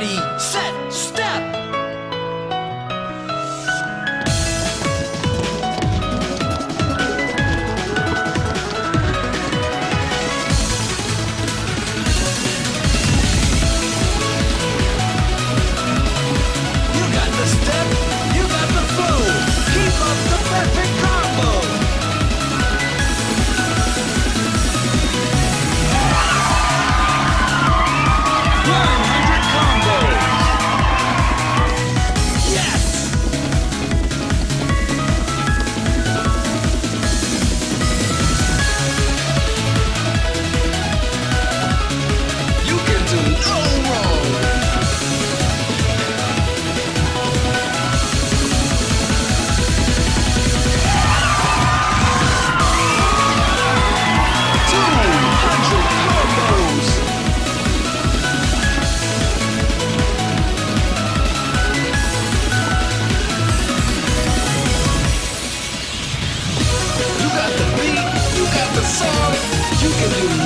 ready, set, step. can do